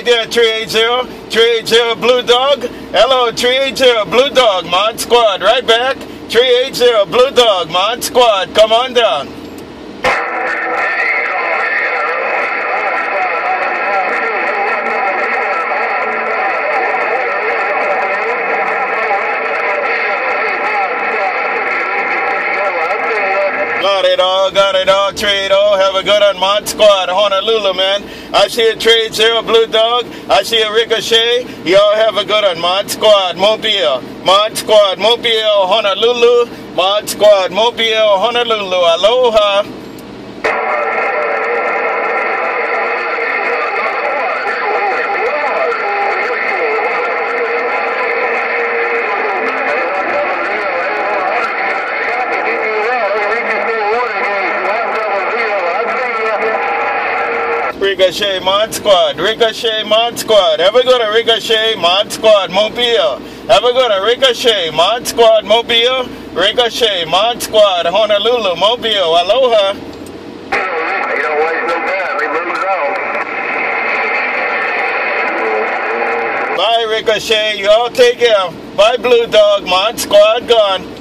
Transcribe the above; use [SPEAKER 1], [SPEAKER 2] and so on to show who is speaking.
[SPEAKER 1] again, 380, 380 Blue Dog. Hello, 380 Blue Dog, Mod Squad, right back. 380 Blue Dog, Mod Squad, come on down. Got it all, got it all, trade all. Have a good on Mod Squad, Honolulu, man. I see a trade zero, Blue Dog. I see a Ricochet. Y'all have a good one. Mod Squad, Mobile. Mod Squad, Mobile, Honolulu. Mod Squad, Mobile, Honolulu. Aloha. Ricochet Mod Squad, Ricochet Mod Squad. A good on Ricochet Mod Squad Mobile. A good on Ricochet Mod Squad Mobile. Ricochet Mod Squad Honolulu Mobile. Aloha.
[SPEAKER 2] You don't waste no time. We move on.
[SPEAKER 1] Bye Ricochet. You all take care. Bye Blue Dog Mod Squad gone.